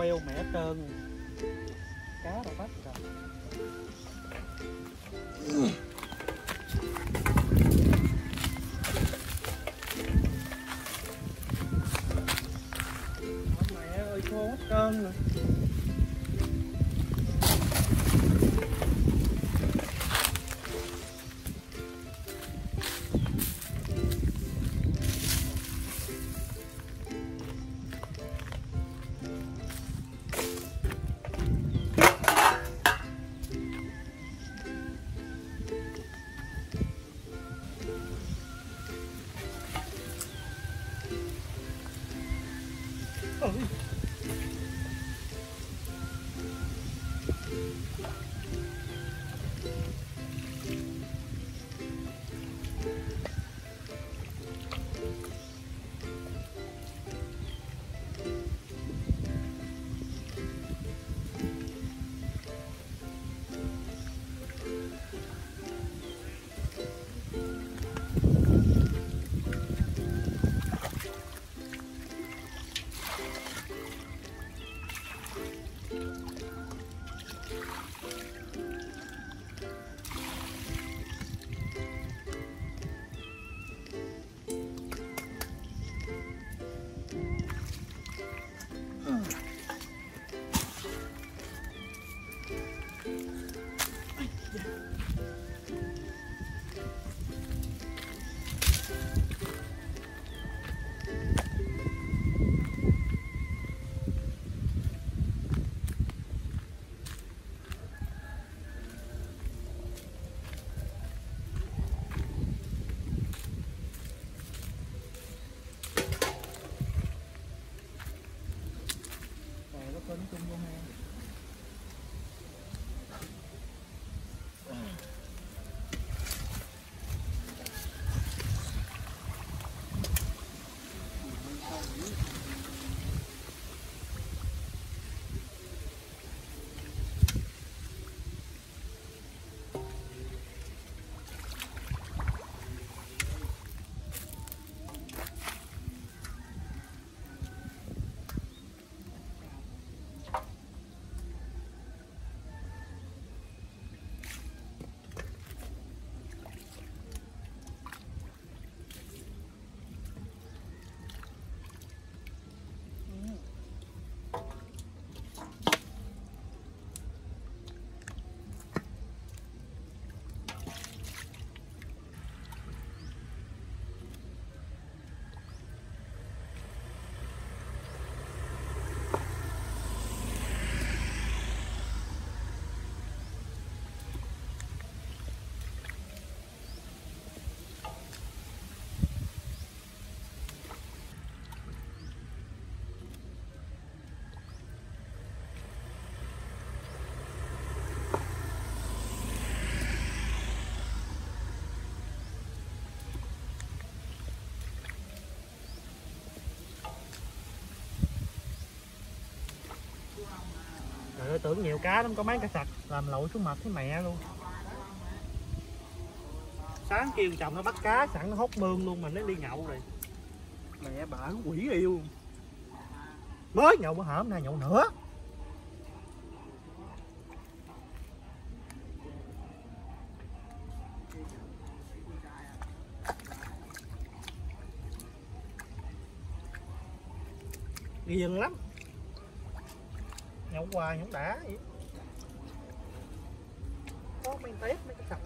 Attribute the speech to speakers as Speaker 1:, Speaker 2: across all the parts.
Speaker 1: queo mẻ trơn. Cá đâu bắt rồi Trời ơi, tưởng nhiều cá lắm, có mấy cái sạch làm lội xuống mặt cái mẹ luôn. Sáng kêu chồng nó bắt cá, sẵn nó hốt mương luôn mà nó đi nhậu rồi. Mẹ bà nó quỷ yêu. Mới nhậu bữa hổm, nay nhậu nữa. Ghiền lắm nhậu hoài nhậu đã vậy. Có mấy tép mấy cái sặc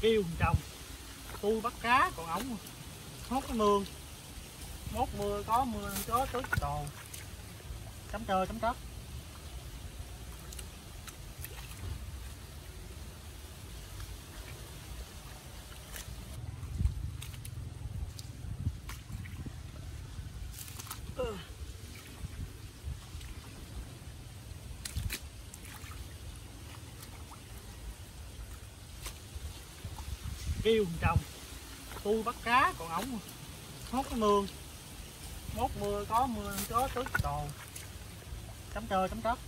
Speaker 1: kêu thằng chồng tôi bắt cá còn ổng hốt cái mương mốt mưa có mưa có tới đồ chấm chơi chấm trất kêu thằng chồng. Tôi bắt cá, còn ổng hốt cái mương. Mốt mưa, có mưa, có tới đồ. Chấm chơi chấm trất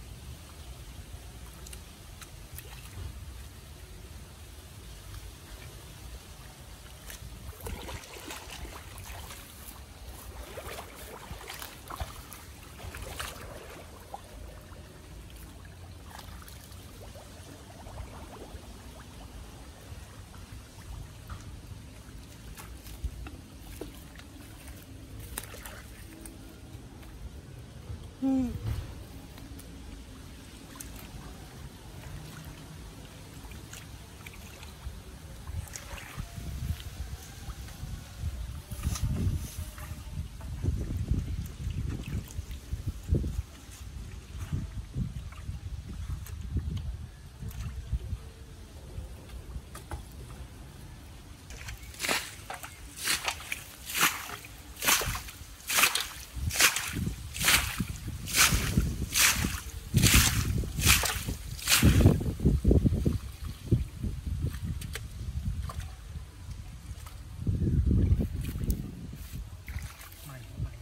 Speaker 1: mày mày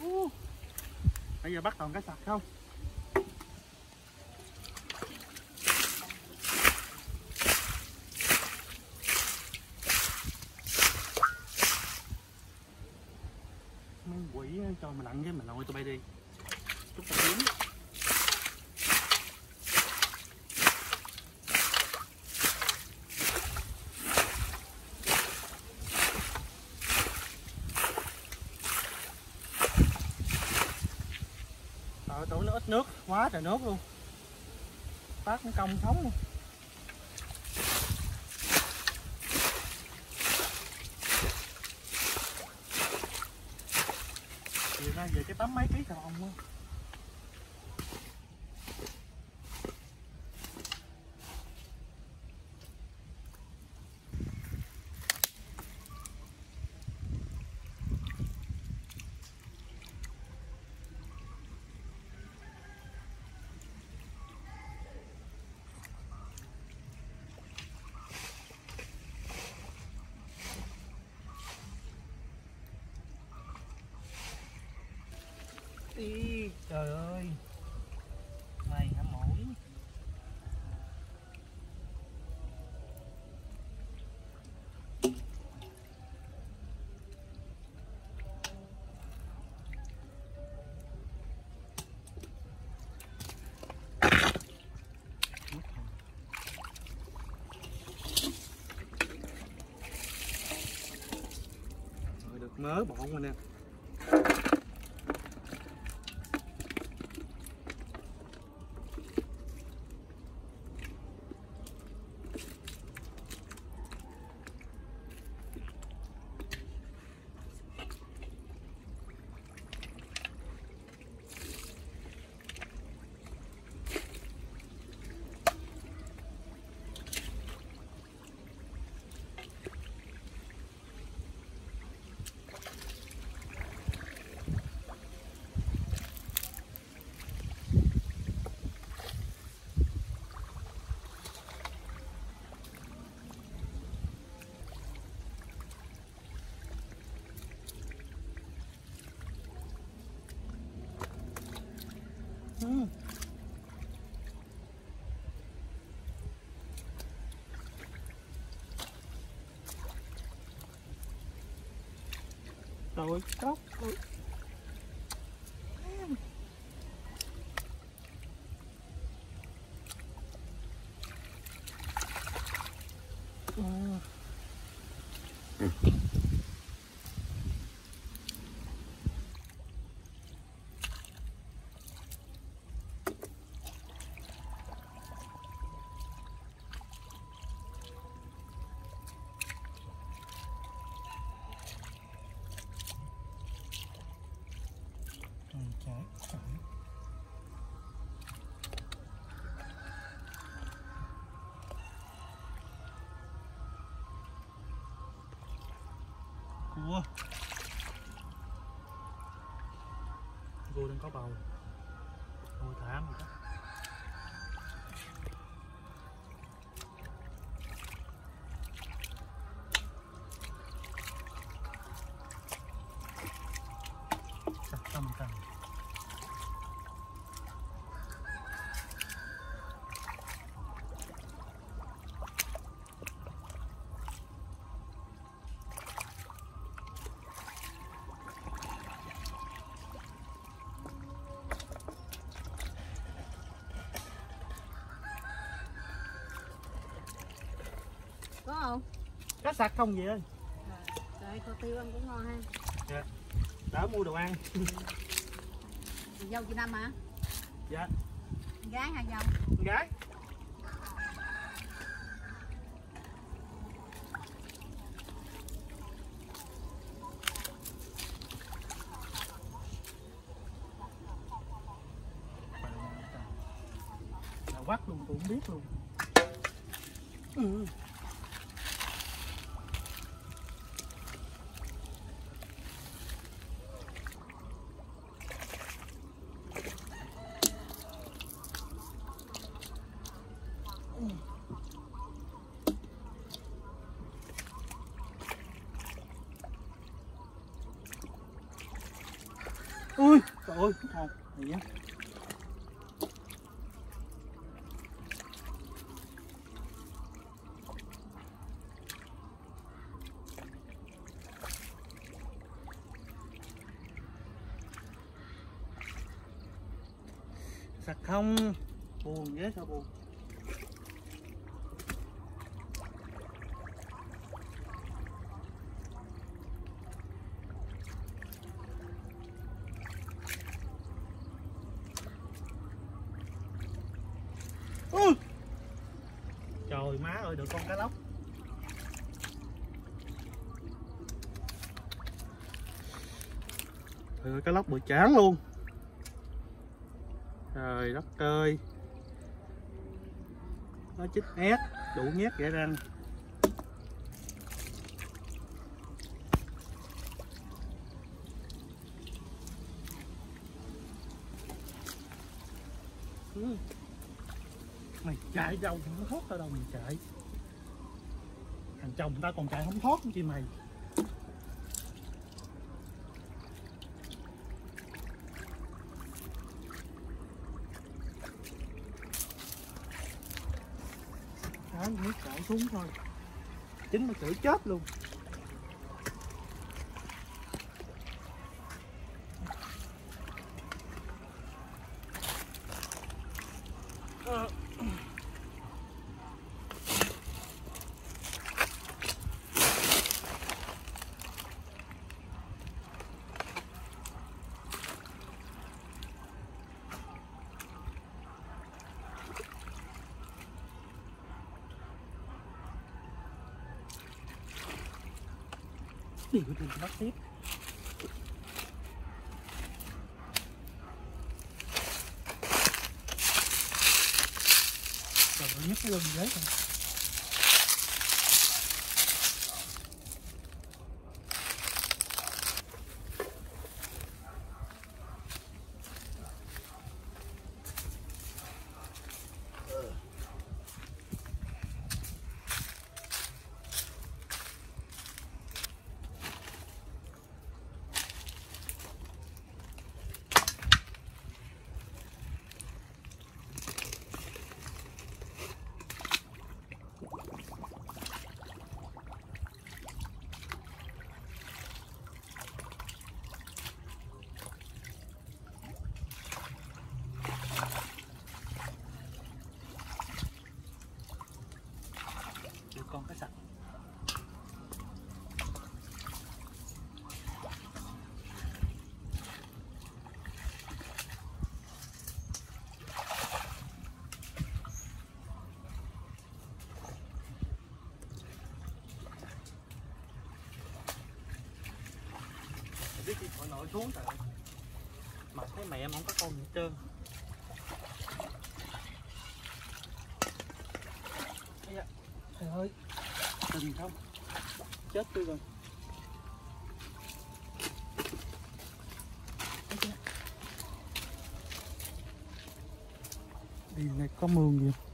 Speaker 1: Ú bây giờ bắt toàn cái sạch không? Mấy quỷ cho mà lặn cái mà lội tụi bay đi. Chút tao kiếm. Hết nước, quá trời nước luôn. Phát nó công sống luôn. Thì ra về cái tấm mấy ký cà ông đi trời ơi. Mày hả mũi Rồi được mớ bọn rồi nè. Ừ. Rồi, cốc rồi. Ừ cua cua đang có bầu hồi tháng rồi đó.
Speaker 2: Có không?
Speaker 1: Cá sặc không vậy ơi?
Speaker 2: Trời kho tiêu ăn cũng ngon ha.
Speaker 1: Đỡ mua đồ ăn.
Speaker 2: Dâu chị năm hả?
Speaker 1: Dạ.
Speaker 2: Gái hay dâu?
Speaker 1: Gái. Là quắt luôn cũng biết luôn. Ừ. ui trời ơi này nhá. Sặc không? Buồn ghê sao buồn Ui rồi má ơi, được con cá lóc. Trời cá lóc bự chán luôn. Trời đất ơi. Nó chích ép đủ nhét ghẻ răng Ừ mày chạy đâu không thoát tao đâu, mày chạy. Thằng chồng tao còn chạy không thoát chi mày. Đó nước chạy xuống thôi. Chính mà chửi chết luôn. Đi của tôi bắt tiếp. Trời ơi, nhấc cái lưng giấy rồi biết chị mọi nội xuống rồi mà thấy mẹ em không có con gì hết trơn. Dạ. trời ơi. Tình không? Chết tôi rồi. Đi này có mương gì không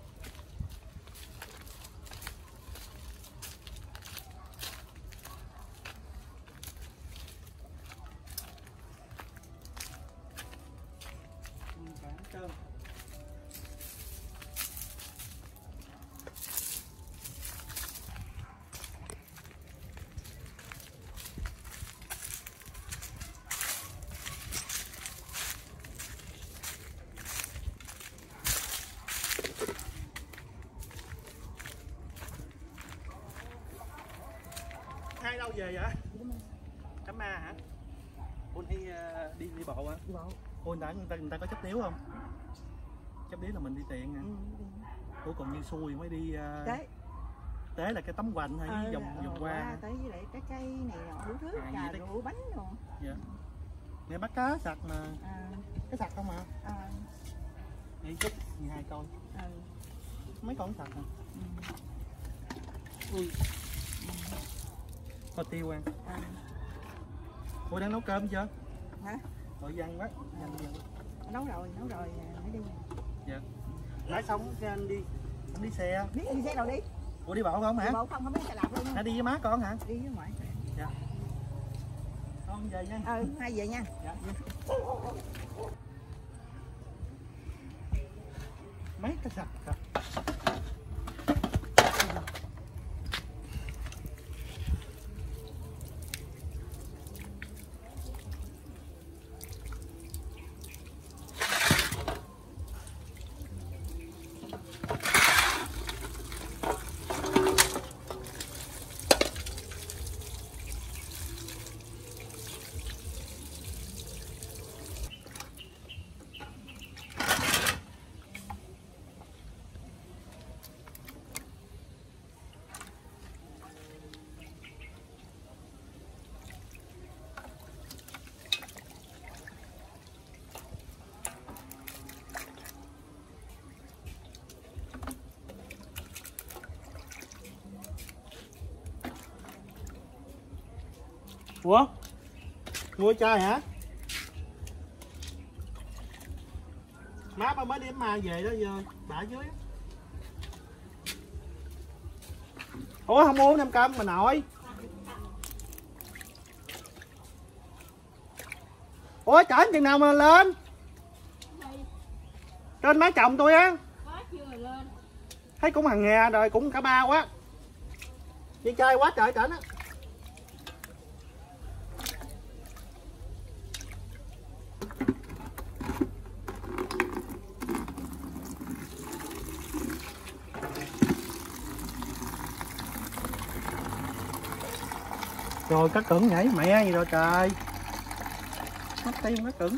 Speaker 1: đâu về vậy? Cắm ma hả? Ôn hay ờ, đi đi bộ hả?
Speaker 2: Bộ.
Speaker 1: Ôn đã người ta người ta có chấp điếu không? Chấp điếu là mình đi tiện nè ủa còn như xui mới đi ờ,
Speaker 2: đấy
Speaker 1: tế là cái tấm hoành hay
Speaker 2: Ờ,
Speaker 1: cái vòng
Speaker 2: ờ,
Speaker 1: vòng qua?
Speaker 2: tới với lại trái cây này đủ thứ
Speaker 1: À,
Speaker 2: trà rượu bánh rồi
Speaker 1: dạ. Nghe bắt cá sặc mà.
Speaker 2: À,
Speaker 1: cái sặc không mà
Speaker 2: à,
Speaker 1: đi chút như hai con
Speaker 2: ừ,
Speaker 1: mấy con sặc à
Speaker 2: ừ,
Speaker 1: ui kho tiêu ăn
Speaker 2: à.
Speaker 1: ủa đang nấu cơm chưa?
Speaker 2: Hả?
Speaker 1: Rồi văn quá. Văn văn
Speaker 2: nấu rồi nấu rồi à, mới đi.
Speaker 1: Dạ. Lái xong cái anh đi. Anh đi xe
Speaker 2: biết đi xe đâu đi.
Speaker 1: Ủa đi bộ không hả?
Speaker 2: Đi bộ không không biết xe đạp luôn.
Speaker 1: Hả đi với má con hả?
Speaker 2: Đi với ngoại.
Speaker 1: Con về nha.
Speaker 2: Ừ hai về nha.
Speaker 1: Dạ mấy cái sặc sặc ủa? Mua chai hả? Má ba mới đem mà về đó giờ, bả dưới. Ủa, không uống năm cơm mà nội. Ủa, chở chừng nào mà lên? Trên má chồng tôi á. Thấy cũng hàng hè rồi, cũng cả ba quá. Đi chơi quá trời trển á rồi cá cứng nhảy mẹ gì rồi trời. Mất tiêu cắt cứng